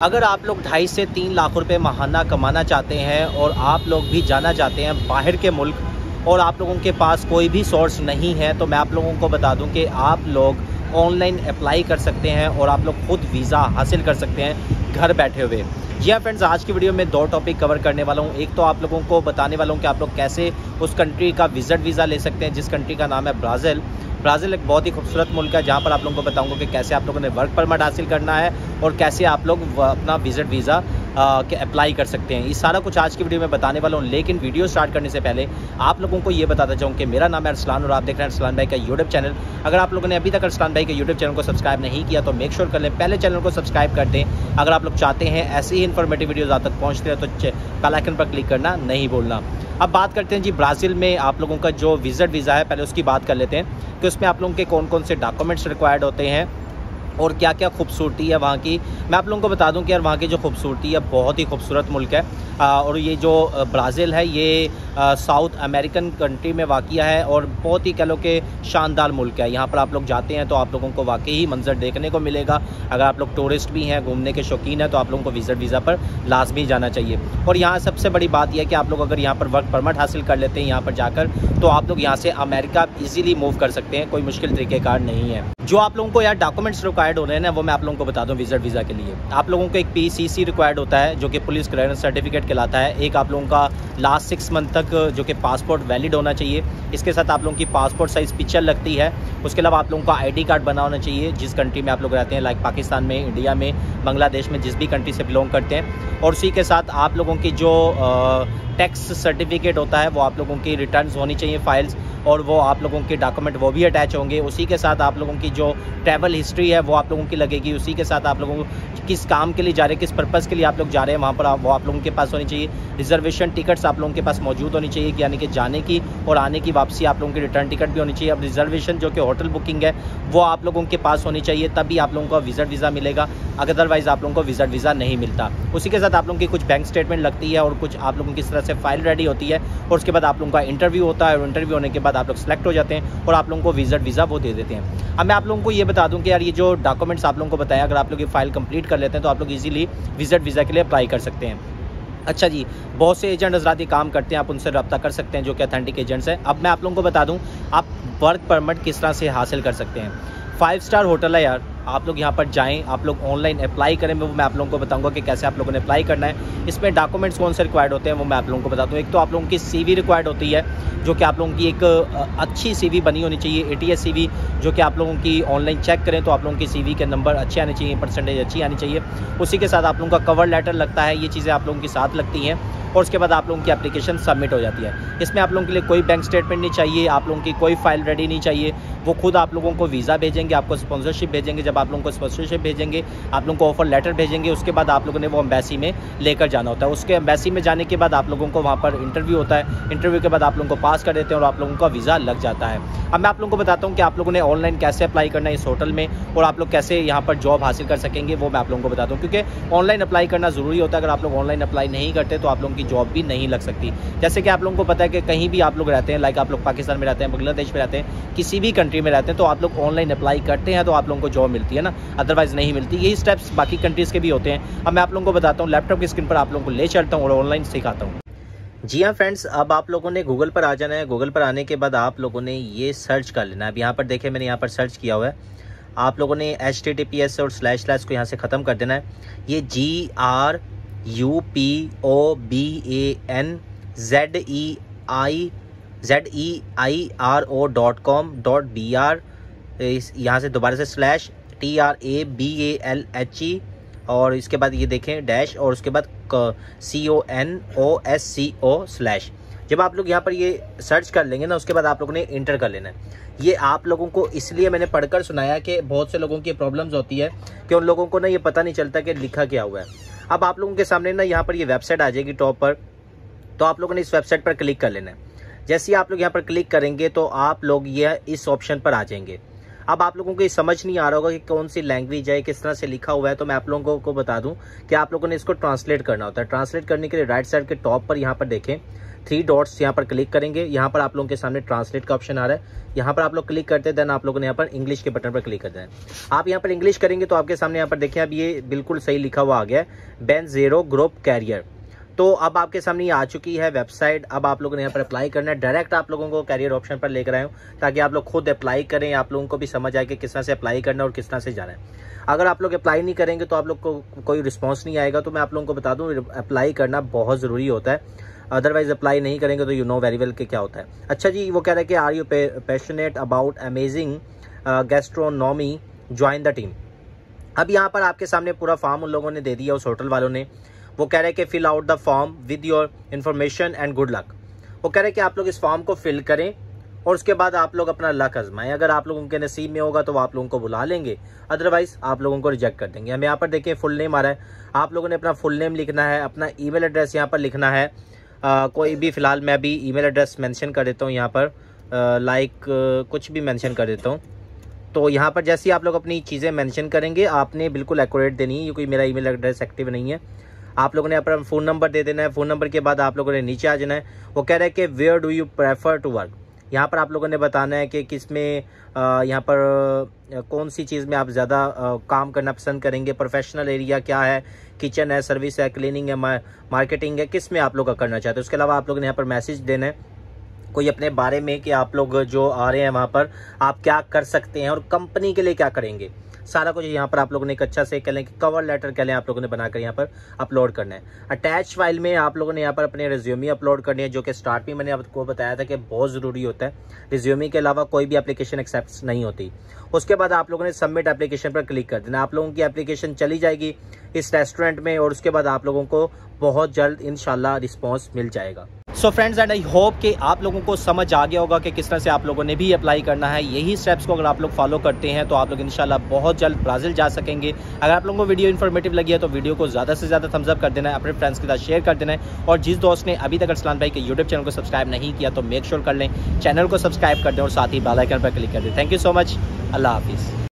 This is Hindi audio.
अगर आप लोग ढाई से तीन लाख रुपए महाना कमाना चाहते हैं और आप लोग भी जाना चाहते हैं बाहर के मुल्क और आप लोगों के पास कोई भी सोर्स नहीं है तो मैं आप लोगों को बता दूँ कि आप लोग ऑनलाइन अप्लाई कर सकते हैं और आप लोग खुद वीज़ा हासिल कर सकते हैं घर बैठे हुए। जी हाँ फ्रेंड्स आज की वीडियो में दो टॉपिक कवर करने वाला हूँ। एक तो आप लोगों को बताने वाला हूँ कि आप लोग कैसे उस कंट्री का विज़िट वीज़ा ले सकते हैं, जिस कंट्री का नाम है ब्राज़ील ब्राज़ील एक बहुत ही खूबसूरत मुल्क है, जहाँ पर आप लोगों को बताऊँगा कि कैसे आप लोगों ने वर्क परमिट हासिल करना है और कैसे आप लोग अपना विज़िट वीज़ा के अप्लाई कर सकते हैं। ये सारा कुछ आज की वीडियो में बताने वाला हूँ, लेकिन वीडियो स्टार्ट करने से पहले आप लोगों को ये बताता चाहूँ कि मेरा नाम है अरसलान और आप देख रहे हैं अरसलान भाई का यूट्यूब चैनल अगर आप लोगों ने अभी तक अरसलान भाई के यूट्यूब चैनल को सब्सक्राइब नहीं किया तो मेक श्योर कर लें, पहले चैनल को सब्सक्राइब कर दें। अगर आप लोग चाहते हैं ऐसी ही इन्फॉर्मेटिव वीडियोज़ आप तक पहुँचते हैं तो बेलाइकन पर क्लिक करना नहीं बोलना अब बात करते हैं जी, ब्राज़ील में आप लोगों का जो विज़िट वीज़ा है, पहले उसकी बात कर लेते हैं कि उसमें आप लोगों के कौन कौन से डॉक्यूमेंट्स रिक्वायर्ड होते हैं। और क्या क्या खूबसूरती है वहाँ की। मैं आप लोगों को बता दूँ कि यार वहाँ की जो खूबसूरती है, बहुत ही खूबसूरत मुल्क है। और ये जो ब्राज़ील है, ये साउथ अमेरिकन कंट्री में वाक़ है और बहुत ही कह लो कि शानदार मुल्क है। यहाँ पर आप लोग जाते हैं तो आप लोगों को वाकई ही मंजर देखने को मिलेगा। अगर आप लोग टूरिस्ट भी हैं, घूमने के शौकीन हैं तो आप लोगों को विज़िट, वीज़ा पर लाजमी जाना चाहिए। और यहाँ सबसे बड़ी बात यह है कि आप लोग अगर यहाँ पर वर्क परमिट हासिल कर लेते हैं यहाँ पर जाकर तो आप लोग यहाँ से अमेरिका ईजिली मूव कर सकते हैं, कोई मुश्किल तरीक़ेकार नहीं है। जो आप लोगों को यार डॉक्यूमेंट्स रिक्वायर्ड हो रहे हैं ना वो मैं आप लोगों को बता दूँ विज़िट वीज़ा के लिए आप लोगों को एक पी सी सी रिक्वायर्ड होता है जो कि पुलिस क्लियरेंस सर्टिफिकेट कहलाता है एक आप लोगों का लास्ट सिक्स मंथ तक जो कि पासपोर्ट वैलिड होना चाहिए इसके साथ आप लोगों की पासपोर्ट साइज़ पिक्चर लगती है उसके अलावा आप लोगों का आईडी कार्ड बना होना चाहिए जिस कंट्री में आप लोग रहते हैं लाइक पाकिस्तान में इंडिया में बांग्लादेश में जिस भी कंट्री से बिलोंग करते हैं और उसी के साथ आप लोगों की जो टैक्स सर्टिफिकेट होता है वो आप लोगों की रिटर्न होनी चाहिए फाइल्स और वो आप लोगों के डॉक्यूमेंट वो भी अटैच होंगे उसी के साथ आप लोगों की जो ट्रैवल हिस्ट्री है वो आप लोगों की लगेगी उसी के साथ आप लोगों को किस काम के लिए जा रहे हैं किस पर्पज़ के लिए आप लोग जा रहे हैं वहाँ पर आप, वो आप लोगों के पास होनी चाहिए रिजर्वेशन टिकट्स आप लोगों के पास मौजूद होनी चाहिए यानी कि जाने की और आने की वापसी आप लोगों की रिटर्न टिकट भी होनी चाहिए अब रिजर्वेशन जो कि होटल बुकिंग है वो आप लोगों के पास होनी चाहिए तभी आप लोगों को विज़िट वीज़ा मिलेगा अदरवाइज़ आप लोगों को विज़िट वीज़ा नहीं मिलता उसी के साथ आप लोगों की कुछ बैंक स्टेटमेंट लगती है और कुछ आप लोगों की इस तरह से फ़ाइल रेडी होती है और उसके बाद आप लोगों का इंटरव्यू होता है और इंटरव्यू होने के बाद आप लोग सेलेक्ट हो जाते हैं और आप लोगों को विज़िट वीज़ा वो दे देते हैं अब मैं आप लोगों को ये बता दूँ कि यार ये जो डॉक्यूमेंट्स आप लोगों को बताया अगर आप लोग ये फ़ाइल कंप्लीट कर लेते हैं तो आप लोग इजीली विज़िट वीज़ा के लिए अप्लाई कर सकते हैं। अच्छा जी, बहुत से एजेंट हजरात काम करते हैं, आप उनसे रब्ता कर सकते हैं, जो कि अथेंटिक एजेंट्स हैं। अब मैं आप लोगों को बता दूँ, आप वर्क परमिट किस तरह से हासिल कर सकते हैं। फाइव स्टार होटल है यार आप लोग यहाँ पर जाएँ आप लोग ऑनलाइन अप्लाई करें वो मैं आप लोगों को बताऊँगा कि कैसे आप लोगों ने अप्लाई करना है इसमें डॉक्यूमेंट्स कौन से रिक्वायर्ड होते हैं वो मैं आप लोगों को बताता हूँ एक तो आप लोगों की सीवी रिक्वायर्ड होती है जो कि आप लोगों की एक अच्छी सीवी बनी होनी चाहिए ए टी एस जो कि आप लोगों की ऑनलाइन चेक करें तो आप लोगों की सीवी के नंबर अच्छे आने चाहिए परसेंटेज अच्छी आनी चाहिए उसी के साथ आप लोगों का कवर लेटर लगता है ये चीज़ें आप लोगों के साथ लगती हैं और उसके बाद आप लोगों की एप्लीकेशन सबमिट हो जाती है इसमें आप लोगों के लिए कोई बैंक स्टेटमेंट नहीं चाहिए आप लोगों की कोई फ़ाइल रेडी नहीं चाहिए वो खुद आप लोगों को वीज़ा भेजेंगे आपको स्पॉन्सरशिप भेजेंगे जब आप लोगों को स्पॉन्सरशिप भेजेंगे आप लोगों को ऑफ़र लेटर भेजेंगे उसके बाद आप लोगों ने वो अम्बेसी में लेकर जाना होता है उसके अम्बेसी में जाने के बाद आप लोगों को वहाँ पर इंटरव्यू होता है इंटरव्यू के बाद आप लोगों को पास कर देते हैं और आप लोगों का वीज़ा लग जाता है अब मैं आप लोगों को बताता हूँ कि आप लोगों ने ऑनलाइन कैसे अप्लाई करना है इस होटल में और आप लोग कैसे यहाँ पर जॉब हासिल कर सकेंगे वो मैं आप लोगों को बताता हूँ क्योंकि ऑनलाइन अप्लाई करना ज़रूरी होता है अगर आप लोग ऑनलाइन अप्लाई नहीं करते तो आप लोगों की जॉब भी नहीं लग सकती जैसे कि आप लोगों को पता है कि कहीं भी आप लोग रहते हैं लाइक आप लोग पाकिस्तान में रहते हैं बांग्लादेश में रहते हैं किसी भी कंट्री में रहते हैं तो आप लोग ऑनलाइन अप्लाई करते हैं तो आप लोगों को जॉब मिलती है ना? अदरवाइज़ नहीं मिलती। यही स्टेप्स बाकी कंट्रीज़ के भी होते हैं। अब मैं आप लोगों को बताता हूँ लैपटॉप की स्क्रीन पर आप लोगों को ले चलता हूँ और ऑनलाइन सिखाता हूँ। जी हाँ फ्रेंड्स अब आप लोगों ने गूगल पर आ जाना है। गूगल पर आने के बाद आप लोगों ने ये सर्च कर लेना है। अब यहाँ पर देखें मैंने यहाँ पर सर्च किया हुआ है। आप लोगों ने H T T P S और स्लैश स्लैश को यहाँ से ख़त्म कर देना है। ये G R U P O B A N Z E I Z E I R O dot com dot B R यहाँ से दोबारा से slash T R A B A L H E और इसके बाद ये देखें डैश और उसके बाद C O N O S C O slash जब आप लोग यहाँ पर ये सर्च कर लेंगे ना, उसके बाद आप लोगों ने इंटर कर लेना है। ये आप लोगों को इसलिए मैंने पढ़कर सुनाया कि बहुत से लोगों की प्रॉब्लम्स होती है कि उन लोगों को ना ये पता नहीं चलता कि लिखा क्या हुआ है। अब आप लोगों के सामने ना यहाँ पर ये वेबसाइट आ जाएगी टॉप पर तो आप लोगों ने इस वेबसाइट पर क्लिक कर लेना है। जैसे ही आप लोग यहाँ पर क्लिक करेंगे तो आप लोग ये इस ऑप्शन पर आ जाएँगे। अब आप लोगों को ये समझ नहीं आ रहा होगा कि कौन सी लैंग्वेज है, किस तरह से लिखा हुआ है तो मैं आप लोगों को बता दूँ कि आप लोगों ने इसको ट्रांसलेट करना होता है। ट्रांसलेट करने के लिए राइट साइड के टॉप पर यहाँ पर देखें। थ्री डॉट्स यहाँ पर क्लिक करेंगे। यहाँ पर आप लोगों के सामने ट्रांसलेट का ऑप्शन आ रहा है। यहाँ पर आप लोग क्लिक करते हैं देन आप लोगों ने यहाँ पर इंग्लिश के बटन पर क्लिक करना है। आप यहाँ पर इंग्लिश करेंगे तो आपके सामने यहाँ पर देखें अब ये बिल्कुल सही लिखा हुआ आ गया है। बेन ज़ीरो ग्रुप कैरियर तो अब आपके सामने ये आ चुकी है वेबसाइट। अब आप लोगों ने यहाँ पर अप्लाई करना है। डायरेक्ट आप लोगों को कैरियर ऑप्शन पर लेकर आए हूँ, ताकि आप लोग खुद अप्लाई करें, आप लोगों को भी समझ आए कि किस तरह से अप्लाई करना और किस तरह से जाना है। अगर आप लोग अप्लाई नहीं करेंगे तो आप लोग को कोई रिस्पॉन्स नहीं आएगा। तो मैं आप लोगों को बता दूँ अप्लाई करना बहुत ज़रूरी होता है। अदरवाइज़ अप्लाई नहीं करेंगे तो यू नो वेरी वेल के क्या होता है। अच्छा जी, वो कह रहे हैं कि are you passionate about amazing gastronomy join the team अब यहाँ पर आपके सामने पूरा फॉर्म उन लोगों ने दे दिया, उस होटल वालों ने। वो कह रहे हैं कि fill out the form with your information and good luck वो कह रहे हैं कि आप लोग इस फॉर्म को फिल करें और उसके बाद आप लोग अपना लक आजमाएँ। अगर आप लोगों के नसीब में होगा तो वो आप लोगों को बुला लेंगे। अदरवाइज़ आप लोगों को रिजेक्ट कर देंगे। हम यहाँ पर देखें फुल नेम आ रहा है। आप लोगों ने अपना फुल नेम लिखना है अपना ईमेल एड्रेस यहाँ पर लिखना है। आ, कोई भी फ़िलहाल मैं अभी ईमेल एड्रेस मेंशन कर देता हूँ यहाँ पर। लाइक कुछ भी मेंशन कर देता हूँ। तो यहाँ पर जैसे ही आप लोग अपनी चीज़ें मेंशन करेंगे आपने बिल्कुल एक्यूरेट देनी है। क्योंकि मेरा ईमेल एड्रेस एक्टिव नहीं है। आप लोगों ने अपना फ़ोन नंबर दे देना है। फ़ोन नंबर के बाद आप लोगों ने नीचे आ जाना है। वो कह रहे हैं कि where do you prefer to work यहाँ पर आप लोगों ने बताना है कि किसमें यहाँ पर कौन सी चीज़ में आप ज़्यादा काम करना पसंद करेंगे। प्रोफेशनल एरिया क्या है? किचन है सर्विस है क्लीनिंग है मार्केटिंग है किसमें आप लोग का करना चाहते हैं? उसके अलावा आप लोगों ने यहाँ पर मैसेज देना है, कोई अपने बारे में कि आप लोग जो आ रहे हैं वहाँ पर, आप क्या कर सकते हैं और कंपनी के लिए क्या करेंगे? सारा कुछ यहाँ पर आप लोगों ने एक अच्छा से कह लें कि कवर लेटर कह लें आप लोगों ने बनाकर यहाँ पर अपलोड करना है। अटैच फ़ाइल में आप लोगों ने यहाँ पर अपने रिज्यूमी अपलोड करनी है, जो कि स्टार्ट में मैंने आपको बताया था कि बहुत ज़रूरी होता है। रिज्यूमी के अलावा कोई भी एप्लीकेशन एक्सेप्ट नहीं होती। उसके बाद आप लोगों ने सबमिट एप्लीकेशन पर क्लिक कर देना। आप लोगों की एप्लीकेशन चली जाएगी इस रेस्टोरेंट में और उसके बाद आप लोगों को बहुत जल्द इनशाला रिस्पॉन्स मिल जाएगा। So friends and I hope कि आप लोगों को समझ आ गया होगा कि किस तरह से आप लोगों ने भी अप्लाई करना है। यही स्टेप्स को अगर आप लोग फॉलो करते हैं तो आप लोग इंशाल्लाह बहुत जल्द ब्राज़ील जा सकेंगे। अगर आप लोगों को वीडियो इन्फॉर्मेटिव लगी है तो वीडियो को ज़्यादा से ज़्यादा थम्सअप कर देना है, अपने फ्रेंड्स के साथ शेयर कर देना है। और जिस दोस्त ने अभी तक असलान भाई के यूट्यूब चैनल को सब्सक्राइब नहीं किया तो मेक श्योर कर लें चैनल को सब्सक्राइब कर दें और साथ ही बालाइकन पर क्लिक कर दें। थैंक यू सो मच अल्लाह हाफिज़।